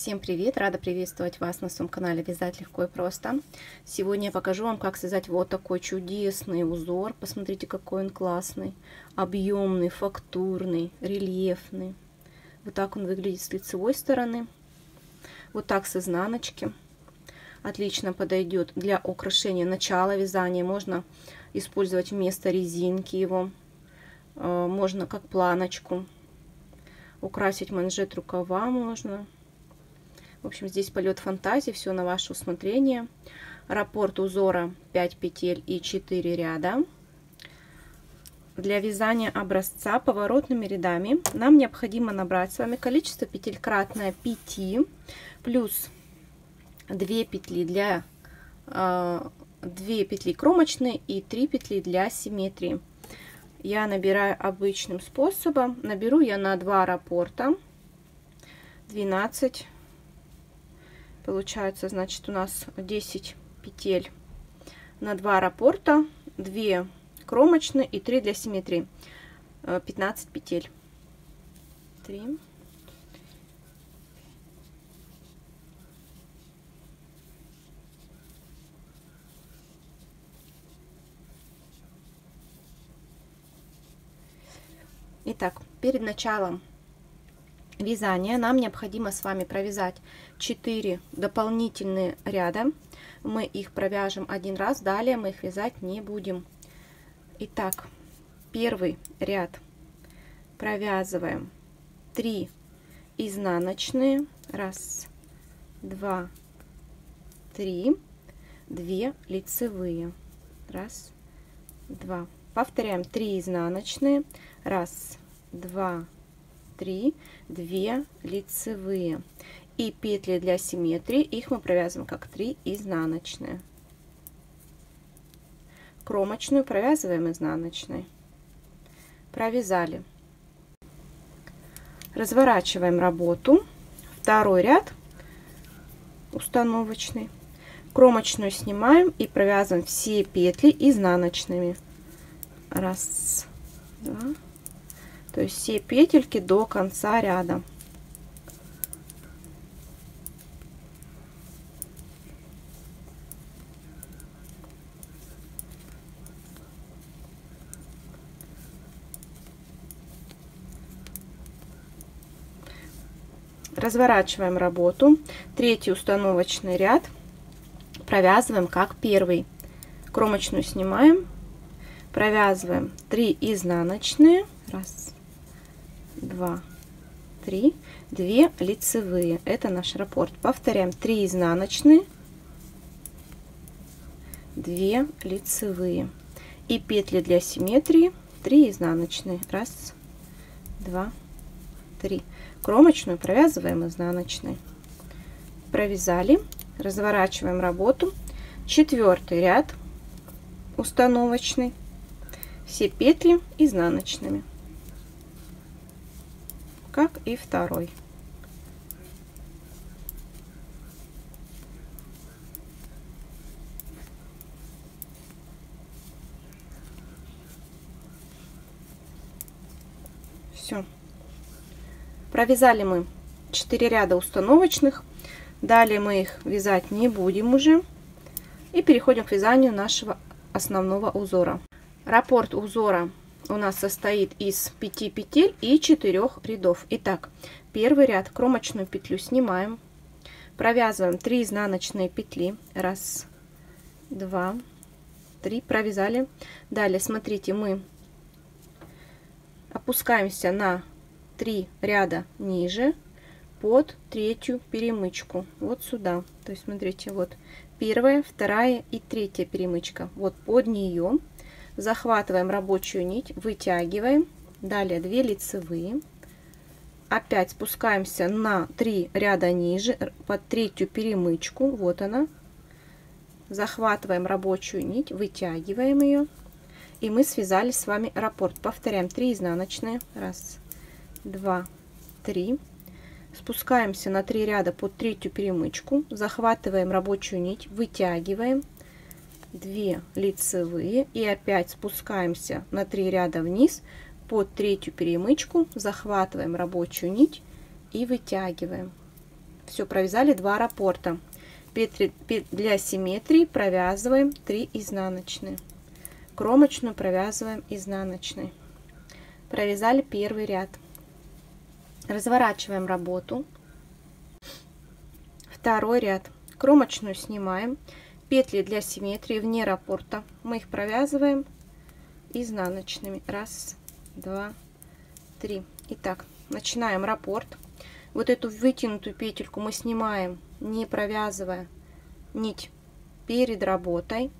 Всем привет! Рада приветствовать вас на своем канале Вязать легко и просто. Сегодня я покажу вам, как связать вот такой чудесный узор. Посмотрите, какой он классный, объемный, фактурный, рельефный. Вот так он выглядит с лицевой стороны. Вот так с изнаночки. Отлично подойдет для украшения начала вязания. Можно использовать вместо резинки его. Э, можно как планочку. Украсить манжет рукава можно в общем, здесь полет фантазии, все на ваше усмотрение. Раппорт узора 5 петель и 4 ряда. Для вязания образца поворотными рядами нам необходимо набрать с вами количество петель кратное 5 плюс 2 петли для 2 э, петли кромочные и 3 петли для симметрии. Я набираю обычным способом. Наберу я на 2 раппорта 12 Получается, значит, у нас 10 петель на 2 раппорта, 2 кромочные и 3 для симметрии. 15 э, петель. 3. Итак, перед началом вязания нам необходимо с вами провязать 4 дополнительные ряда. Мы их провяжем один раз, далее мы их вязать не будем. Итак, первый ряд провязываем 3 изнаночные. Раз, два, три. 2 лицевые. Раз, два. Повторяем 3 изнаночные. Раз, два, три. 2 лицевые. И петли для симметрии, их мы провязываем как 3 изнаночные. Кромочную провязываем изнаночной. Провязали. Разворачиваем работу. Второй ряд установочный. Кромочную снимаем и провязываем все петли изнаночными. Раз, два, то есть все петельки до конца ряда. Разворачиваем работу. Третий установочный ряд провязываем как первый. Кромочную снимаем, провязываем 3 изнаночные. Раз, два, три, две лицевые. Это наш раппорт. Повторяем 3 изнаночные, 2 лицевые. И петли для симметрии 3 изнаночные. Раз, два, три. Кромочную провязываем изнаночной. Провязали, разворачиваем работу. Четвертый ряд установочный. Все петли изнаночными как и второй. Все. Провязали мы 4 ряда установочных. Далее мы их вязать не будем уже. И переходим к вязанию нашего основного узора. Раппорт узора у нас состоит из 5 петель и 4 рядов. Итак, первый ряд кромочную петлю снимаем, провязываем 3 изнаночные петли. Раз, два, три, провязали. Далее, смотрите, мы опускаемся на 3 ряда ниже под третью перемычку. Вот сюда. То есть, смотрите, вот первая, вторая и третья перемычка. Вот под нее захватываем рабочую нить, вытягиваем, далее 2 лицевые, опять спускаемся на 3 ряда ниже, под третью перемычку, вот она, захватываем рабочую нить, вытягиваем ее, и мы связали с вами раппорт. Повторяем. 3 изнаночные, раз, два, три, спускаемся на 3 ряда под третью перемычку, захватываем рабочую нить, вытягиваем, 2 лицевые и опять спускаемся на 3 ряда вниз под третью перемычку, захватываем рабочую нить и вытягиваем. Все, провязали 2 раппорта. Для симметрии провязываем 3 изнаночные. Кромочную провязываем изнаночной. Провязали первый ряд. Разворачиваем работу. Второй ряд. Кромочную снимаем. Петли для симметрии вне раппорта. Мы их провязываем изнаночными. Раз, два, три. Итак, начинаем раппорт. Вот эту вытянутую петельку мы снимаем, не провязывая нить перед работой.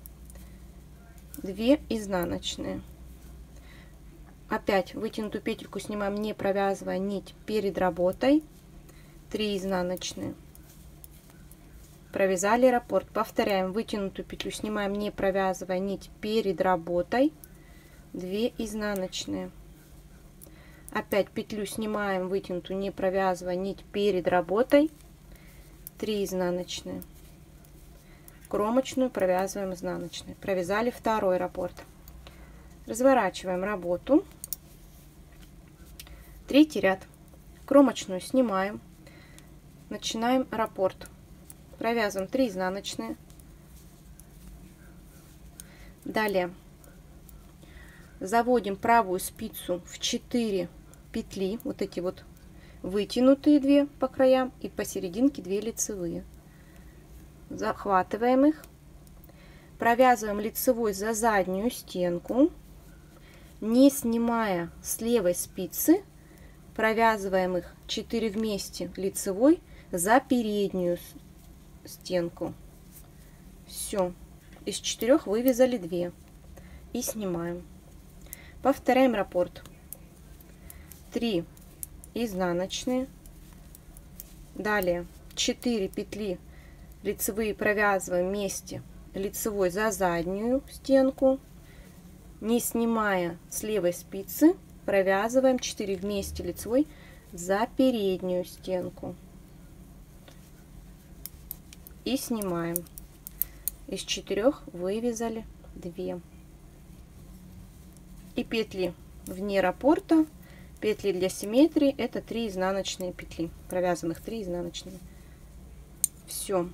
2 изнаночные. Опять вытянутую петельку снимаем, не провязывая нить перед работой. 3 изнаночные. Провязали раппорт. Повторяем вытянутую петлю, снимаем, не провязывая нить перед работой. 2 изнаночные. Опять петлю снимаем, вытянутую, не провязывая нить перед работой. 3 изнаночные. Кромочную провязываем изнаночной. Провязали второй раппорт. Разворачиваем работу. Третий ряд. Кромочную снимаем. Начинаем раппорт. Провязываем. 3 изнаночные. Далее. Заводим правую спицу в 4 петли, вот эти вот вытянутые две по краям и посерединке 2 лицевые. Захватываем их, провязываем лицевой за заднюю стенку, не снимая с левой спицы, провязываем их 4 вместе лицевой за переднюю стенку. Все, из четырех вывязали 2 и снимаем. Повторяем раппорт. 3 изнаночные. Далее 4 петли лицевые провязываем вместе лицевой за заднюю стенку. Не снимая с левой спицы, провязываем 4 вместе лицевой за переднюю стенку. И снимаем. Из четырех вывязали 2 и петли вне раппорта петли для симметрии это 3 изнаночные петли провязанных 3 изнаночные. Все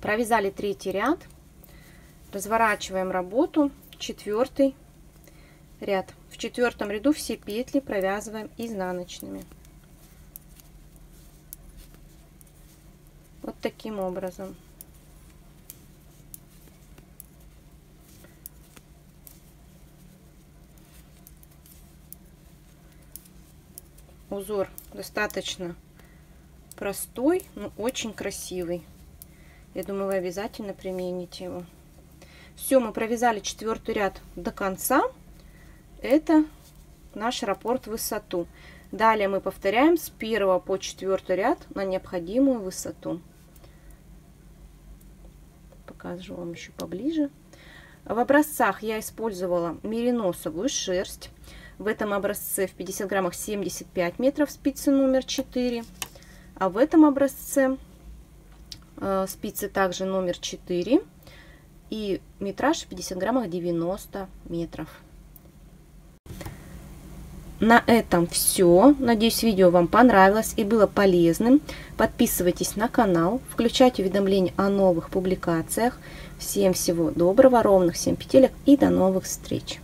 провязали третий ряд. Разворачиваем работу. Четвертый ряд. В четвертом ряду все петли провязываем изнаночными вот таким образом Узор достаточно простой, но очень красивый. Я думаю, вы обязательно примените его. Все, мы провязали четвертый ряд до конца. Это наш раппорт в высоту. Далее мы повторяем с первого по четвертый ряд на необходимую высоту. Покажу вам еще поближе. В образцах я использовала мериносовую шерсть. В этом образце в 50 граммах 75 метров спицы номер 4. А в этом образце э, спицы также номер 4. И метраж в 50 граммах 90 метров. На этом все. Надеюсь, видео вам понравилось и было полезным. Подписывайтесь на канал, включайте уведомления о новых публикациях. Всем всего доброго, ровных всем петелек и до новых встреч!